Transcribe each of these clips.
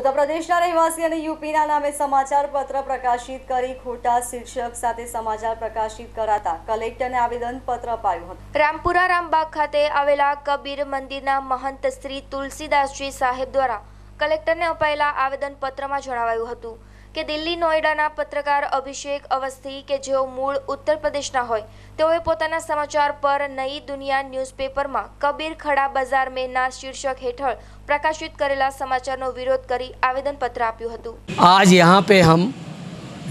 ઉત્તર પ્રદેશના રહેવાસી અને યુપીના નામે સમાચાર પત્ર પ્રકાશિત કરી ખોટા શીર્ષક સાથે સમાચાર પ્રકાશિત કરાતા કલેક્ટરને આવેદન પત્ર અપાયું હતું. રામપુરા રામબાગ ખાતે આવેલા કબીર મંદિરના મહંત શ્રી તુલસીદાસજી સાહેબ દ્વારા કલેક્ટરને અપાયેલા આવેદનપત્રમાં જણાવાયું હતું. કે દિલ્હી નોઈડાના પત્રકાર અભિષેક અવસ્થી કે જેઓ મૂળ ઉત્તર પ્રદેશના હોય તેઓએ પોતાના સમાચાર પર નઈ દુનિયા ન્યૂઝપેપરમાં કબીર ખડા બજાર મેના શીર્ષક હેઠળ પ્રકાશિત કરેલા સમાચારનો વિરોધ કરી આવેદનપત્ર આપ્યું હતું आज यहाँ पे हम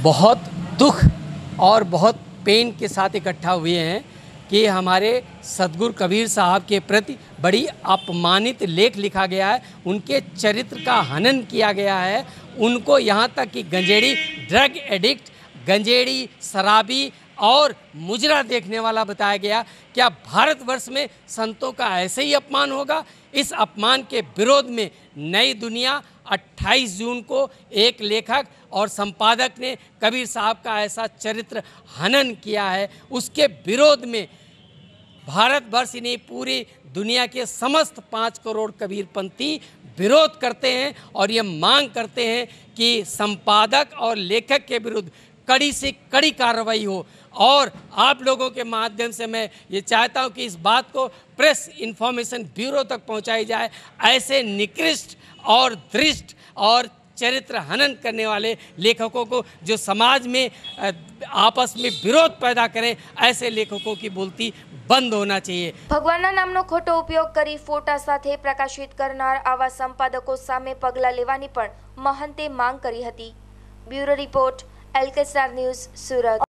बहुत दुख और बहुत पेन के साथ इकट्ठा हुए हैं कि हमारे सदगुरु कबीर साहब के प्रति बड़ी अपमानित लेख लिखा गया है उनके चरित्र का हनन किया गया है उनको यहाँ तक कि गंजेड़ी ड्रग एडिक्ट, गंजेड़ी, शराबी और मुजरा देखने वाला बताया गया, क्या भारतवर्ष में संतों का ऐसे ही अपमान होगा? इस अपमान के विरोध में नई दुनिया 28 जून को एक लेखक और संपादक ने कबीर साहब का ऐसा चरित्र हनन किया है। उसके विरोध में भारतवर्ष नहीं, पूरी दुनिया के समस्त पाँच करोड़ कबीरपंथी विरोध करते हैं और ये मांग करते हैं कि संपादक और लेखक के विरुद्ध कड़ी से कड़ी कार्रवाई हो। और आप लोगों के माध्यम से मैं ये चाहता हूँ कि इस बात को प्रेस इंफॉर्मेशन ब्यूरो तक पहुँचाई जाए। ऐसे निकृष्ट और दृष्ट और चरित्र हनन करने वाले लेखकों को जो समाज में अ, आपस में विरोध पैदा करें ऐसे लेखकों की बोलती બંધ હોના चाहिए ભગવાનના નામનો ખોટો ઉપયોગ કરી ફોટા સાથે પ્રકાશિત કરનાર આવા સંપાદકો સામે પગલાં લેવાની પણ મહંતે માંગ કરી હતી bureau report LK star news Surat